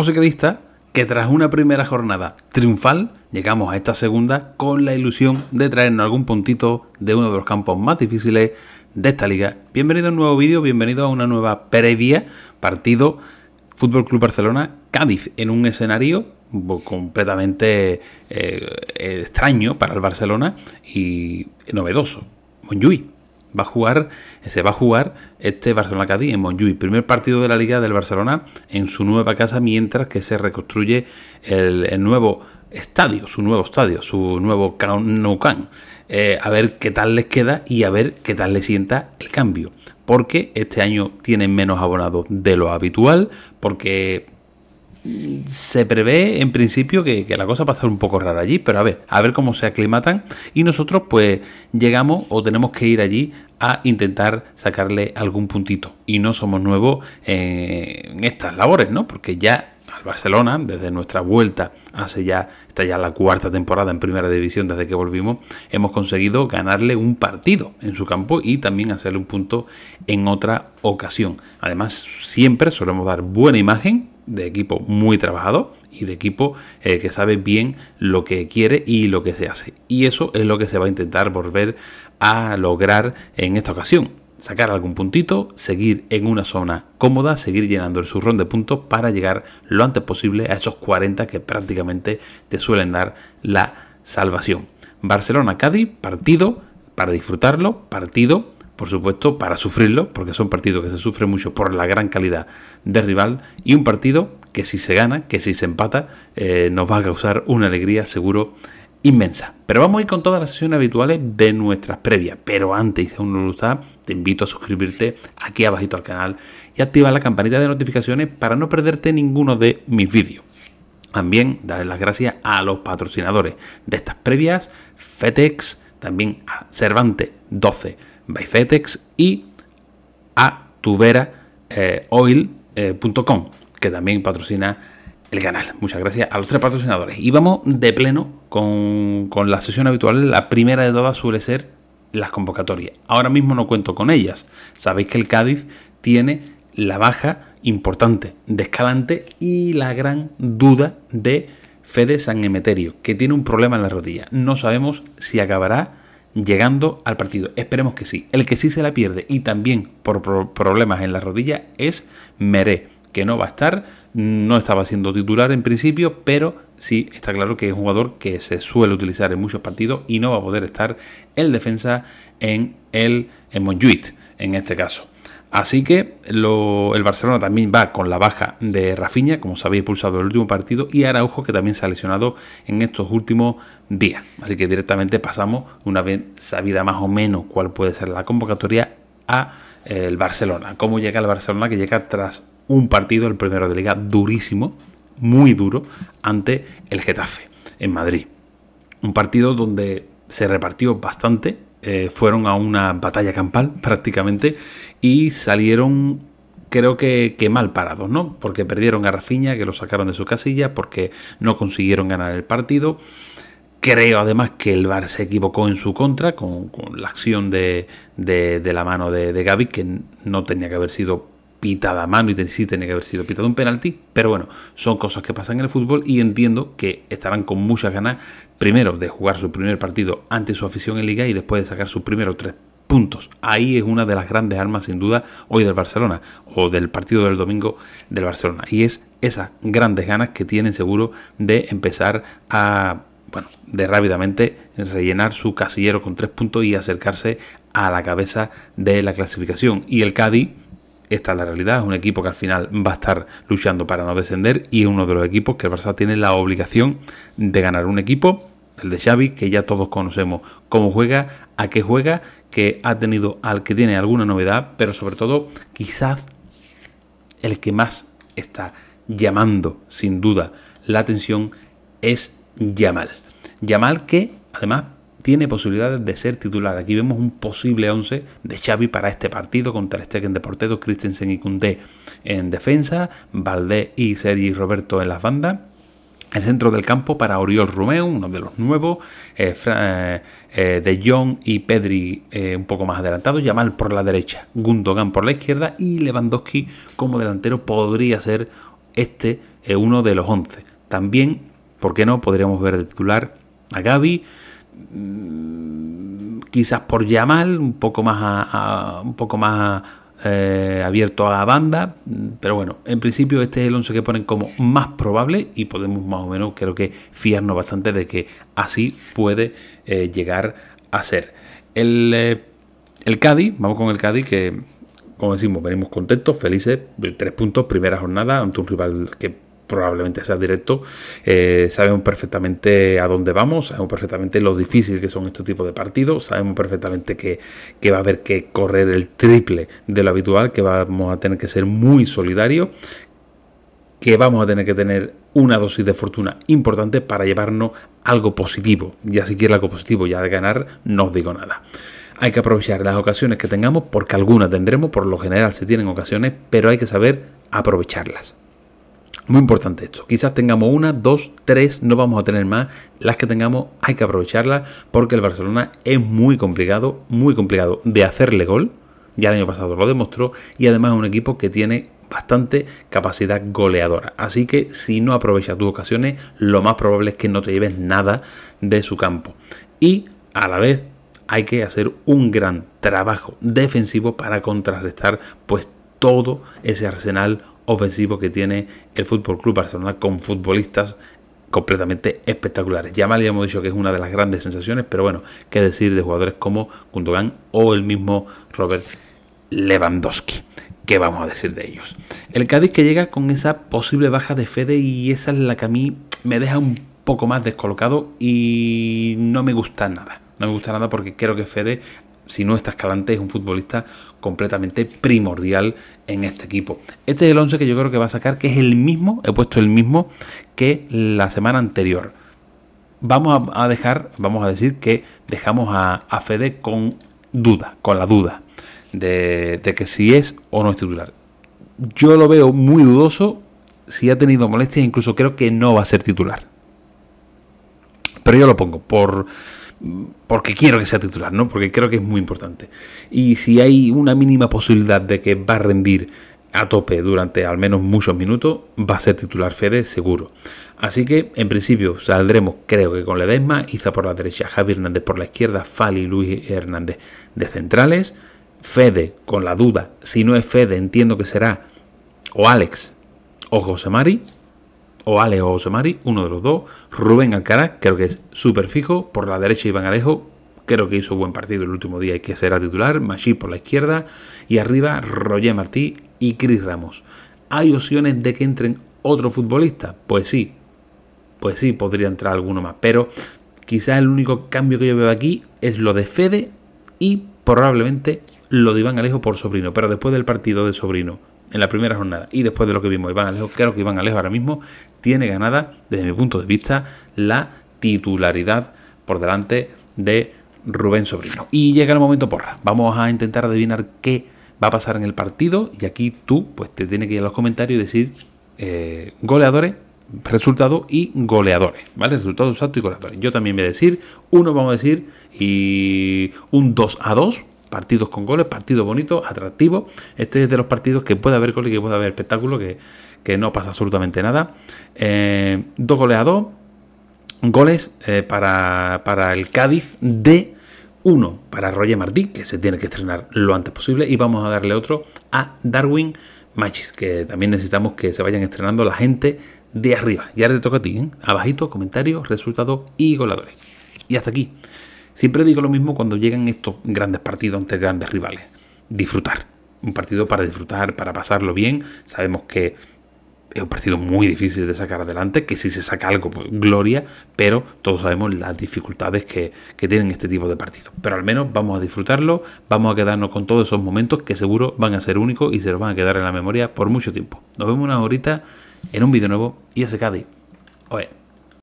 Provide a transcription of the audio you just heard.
Osequedista que tras una primera jornada triunfal llegamos a esta segunda con la ilusión de traernos algún puntito de uno de los campos más difíciles de esta liga. Bienvenido a un nuevo vídeo, bienvenido a una nueva previa partido Fútbol Club Barcelona Cádiz en un escenario completamente eh, extraño para el Barcelona y novedoso. Monjuy va a jugar, se va a jugar este Barcelona Cádiz en Montjuïc, primer partido de la Liga del Barcelona en su nueva casa mientras que se reconstruye el, nuevo estadio, su nuevo estadio, su nuevo Nou. Eh, a ver qué tal les queda y a ver qué tal les sienta el cambio. Porque este año tienen menos abonados de lo habitual, porque se prevé en principio que, la cosa va a estar un poco rara allí, pero a ver, a ver cómo se aclimatan y nosotros pues llegamos o tenemos que ir allí a intentar sacarle algún puntito y no somos nuevos en estas labores, ¿no? Porque ya al Barcelona, desde nuestra vuelta hace ya, está ya la cuarta temporada en primera división desde que volvimos, hemos conseguido ganarle un partido en su campo y también hacerle un punto en otra ocasión. Además, siempre solemos dar buena imagen de equipo muy trabajado y de equipo eh, que sabe bien lo que quiere y lo que se hace. Y eso es lo que se va a intentar volver a lograr en esta ocasión. Sacar algún puntito, seguir en una zona cómoda, seguir llenando el surrón de puntos para llegar lo antes posible a esos 40 que prácticamente te suelen dar la salvación. Barcelona-Cádiz, partido para disfrutarlo, partido por supuesto, para sufrirlo, porque son partidos que se sufren mucho por la gran calidad de rival, y un partido que si se gana, que si se empata, eh, nos va a causar una alegría seguro inmensa. Pero vamos a ir con todas las sesiones habituales de nuestras previas. Pero antes, si aún no lo está, te invito a suscribirte aquí abajito al canal y activar la campanita de notificaciones para no perderte ninguno de mis vídeos. También darle las gracias a los patrocinadores de estas previas, FETEX, también a Cervante 12 by FedEx y a tuberaoil.com, que también patrocina el canal. Muchas gracias a los tres patrocinadores. Y vamos de pleno con, con la sesión habitual. La primera de todas suele ser las convocatorias. Ahora mismo no cuento con ellas. Sabéis que el Cádiz tiene la baja importante de Escalante y la gran duda de Fede San Emeterio, que tiene un problema en la rodilla. No sabemos si acabará llegando al partido. Esperemos que sí. El que sí se la pierde y también por problemas en la rodilla es Meré, que no va a estar, no estaba siendo titular en principio, pero sí está claro que es un jugador que se suele utilizar en muchos partidos y no va a poder estar en defensa en el en en este caso. Así que el Barcelona también va con la baja de Rafinha, como sabéis, pulsado el último partido, y Araujo, que también se ha lesionado en estos últimos días. Así que directamente pasamos, una vez sabida más o menos cuál puede ser la convocatoria, a eh, el Barcelona. ¿Cómo llega el Barcelona? Que llega tras un partido, el primero de liga, durísimo, muy duro, ante el Getafe, en Madrid. Un partido donde se repartió bastante, eh, fueron a una batalla campal prácticamente y salieron creo que, mal parados, ¿no? Porque perdieron a Rafinha, que lo sacaron de su casilla, porque no consiguieron ganar el partido. Creo además que el Bar se equivocó en su contra con, la acción de, la mano de, de Gaby, que no tenía que haber sido pitada mano y sí tenía que haber sido pitado un penalti, pero bueno, son cosas que pasan en el fútbol y entiendo que estarán con muchas ganas, primero de jugar su primer partido ante su afición en liga y después de sacar sus primeros tres puntos. Ahí es una de las grandes armas sin duda hoy del Barcelona o del partido del domingo del Barcelona y es esas grandes ganas que tienen seguro de empezar a bueno, de rápidamente rellenar su casillero con tres puntos y acercarse a la cabeza de la clasificación. Y el Cádiz esta es la realidad, es un equipo que al final va a estar luchando para no descender y es uno de los equipos que el Barça tiene la obligación de ganar. Un equipo, el de Xavi, que ya todos conocemos cómo juega, a qué juega, que ha tenido al que tiene alguna novedad, pero sobre todo quizás el que más está llamando sin duda la atención es Yamal. Yamal que además tiene posibilidades de ser titular. Aquí vemos un posible 11 de Xavi para este partido contra Stegen de portero, Christensen y Kunde en defensa, Valdé y Sergi Roberto en las bandas. El centro del campo para Oriol Romeo, uno de los nuevos, eh, eh, eh, De Jong y Pedri un poco más adelantados, Yamal por la derecha, Gundogan por la izquierda y Lewandowski como delantero podría ser este es uno de los 11. También, ¿por qué no? Podríamos ver de titular a Gaby, quizás por Yamal, un poco más, un poco más eh, abierto a banda, pero bueno, en principio este es el 11 que ponen como más probable y podemos más o menos creo que fiarnos bastante de que así puede eh, llegar a ser. El, eh, el vamos con el Cádiz que como decimos, venimos contentos, felices, tres puntos, primera jornada ante un rival que probablemente sea directo, eh, sabemos perfectamente a dónde vamos, sabemos perfectamente lo difícil que son estos tipos de partidos, sabemos perfectamente que, que, va a haber que correr el triple de lo habitual, que vamos a tener que ser muy solidarios, que vamos a tener que tener una dosis de fortuna importante para llevarnos algo positivo. Ya si quiere algo positivo, ya de ganar, no os digo nada. Hay que aprovechar las ocasiones que tengamos, porque algunas tendremos, por lo general se tienen ocasiones, pero hay que saber aprovecharlas. Muy importante esto. Quizás tengamos una, dos, tres, no vamos a tener más. Las que tengamos hay que aprovecharlas porque el Barcelona es muy complicado, muy complicado de hacerle gol. Ya el año pasado lo demostró y además es un equipo que tiene bastante capacidad goleadora. Así que si no aprovechas tus ocasiones, lo más probable es que no te lleves nada de su campo. Y a la vez hay que hacer un gran trabajo defensivo para contrarrestar pues todo ese arsenal ofensivo que tiene el Fútbol Club Barcelona con futbolistas completamente espectaculares. Ya mal hemos dicho que es una de las grandes sensaciones, pero bueno, qué decir de jugadores como Gundogan o el mismo Robert Lewandowski. ¿Qué vamos a decir de ellos? El Cádiz que llega con esa posible baja de Fede y esa es la que a mí me deja un poco más descolocado y no me gusta nada. No me gusta nada porque creo que Fede si no está Escalante, es un futbolista completamente primordial en este equipo. Este es el 11 que yo creo que va a sacar, que es el mismo, he puesto el mismo que la semana anterior. Vamos a dejar, vamos a decir que dejamos a, Fede con duda, con la duda de, de que si es o no es titular. Yo lo veo muy dudoso, si ha tenido molestias, incluso creo que no va a ser titular. Pero yo lo pongo por porque quiero que sea titular, ¿no? Porque creo que es muy importante. Y si hay una mínima posibilidad de que va a rendir a tope durante al menos muchos minutos, va a ser titular Fede seguro. Así que en principio saldremos, creo que con Ledesma, Iza por la derecha, Javi Hernández por la izquierda, Fali Luis Hernández de centrales, Fede con la duda, si no es Fede entiendo que será o Alex o José Mari, o Ale o Osemari, uno de los dos. Rubén Alcaraz, creo que es súper fijo. Por la derecha Iván Alejo, creo que hizo buen partido el último día y que será titular. Machi por la izquierda. Y arriba Roger Martí y Cris Ramos. ¿Hay opciones de que entren otro futbolista? Pues sí. Pues sí, podría entrar alguno más. Pero quizás el único cambio que yo veo aquí es lo de Fede y probablemente lo de Iván Alejo por sobrino. Pero después del partido de sobrino en la primera jornada y después de lo que vimos Iván Alejo, creo que Iván Alejo ahora mismo tiene ganada, desde mi punto de vista, la titularidad por delante de Rubén Sobrino. Y llega el momento porra. Vamos a intentar adivinar qué va a pasar en el partido y aquí tú pues te tienes que ir a los comentarios y decir eh, goleadores, resultado y goleadores, ¿vale? Resultado exacto y goleadores. Yo también voy a decir, uno vamos a decir y un 2 a 2 partidos con goles, partidos bonitos, atractivos. Este es de los partidos que puede haber goles que puede haber espectáculo, que, no pasa absolutamente nada. Eh, dos goles a dos. Goles eh, para, para, el Cádiz de uno para Roger Martí, que se tiene que estrenar lo antes posible. Y vamos a darle otro a Darwin Machis, que también necesitamos que se vayan estrenando la gente de arriba. Ya te toca a ti, ¿eh? abajito, comentarios, resultados y goladores. Y hasta aquí. Siempre digo lo mismo cuando llegan estos grandes partidos ante grandes rivales. Disfrutar. Un partido para disfrutar, para pasarlo bien. Sabemos que es un partido muy difícil de sacar adelante, que si se saca algo, pues gloria, pero todos sabemos las dificultades que, tienen este tipo de partidos. Pero al menos vamos a disfrutarlo, vamos a quedarnos con todos esos momentos que seguro van a ser únicos y se nos van a quedar en la memoria por mucho tiempo. Nos vemos una horita en un vídeo nuevo y ese Cádiz. Oye.